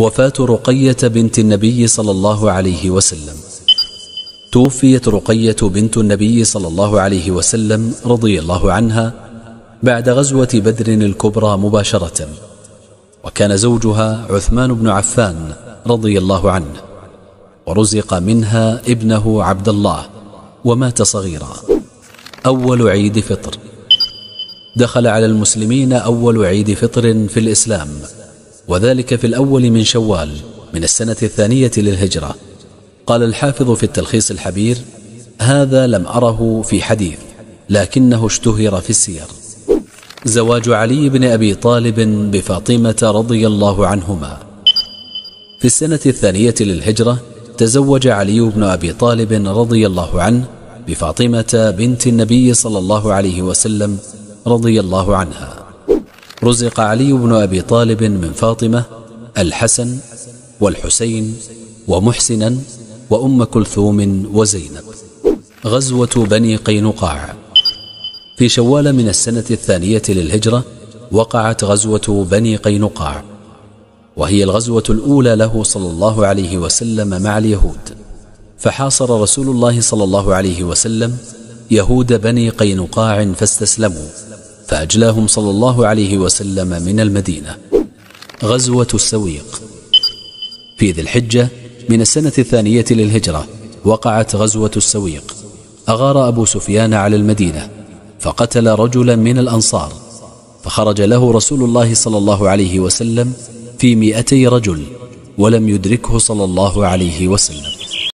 وفاة رقية بنت النبي صلى الله عليه وسلم. توفيت رقية بنت النبي صلى الله عليه وسلم رضي الله عنها بعد غزوة بدر الكبرى مباشرة. وكان زوجها عثمان بن عفان رضي الله عنه ورزق منها ابنه عبد الله ومات صغيرا. أول عيد فطر. دخل على المسلمين أول عيد فطر في الإسلام. وذلك في الأول من شوال من السنة الثانية للهجرة. قال الحافظ في التلخيص الحبير هذا لم أره في حديث لكنه اشتهر في السير. زواج علي بن أبي طالب بفاطمة رضي الله عنهما. في السنة الثانية للهجرة تزوج علي بن أبي طالب رضي الله عنه بفاطمة بنت النبي صلى الله عليه وسلم رضي الله عنها. رزق علي بن أبي طالب من فاطمة الحسن والحسين ومحسنا وأم كلثوم وزينب. غزوة بني قينقاع. في شوال من السنة الثانية للهجرة وقعت غزوة بني قينقاع وهي الغزوة الأولى له صلى الله عليه وسلم مع اليهود. فحاصر رسول الله صلى الله عليه وسلم يهود بني قينقاع فاستسلموا. فأجلاهم صلى الله عليه وسلم من المدينة. غزوة السويق. في ذي الحجة من السنة الثانية للهجرة وقعت غزوة السويق. أغار أبو سفيان على المدينة فقتل رجلا من الأنصار فخرج له رسول الله صلى الله عليه وسلم في مئتي رجل ولم يدركه صلى الله عليه وسلم.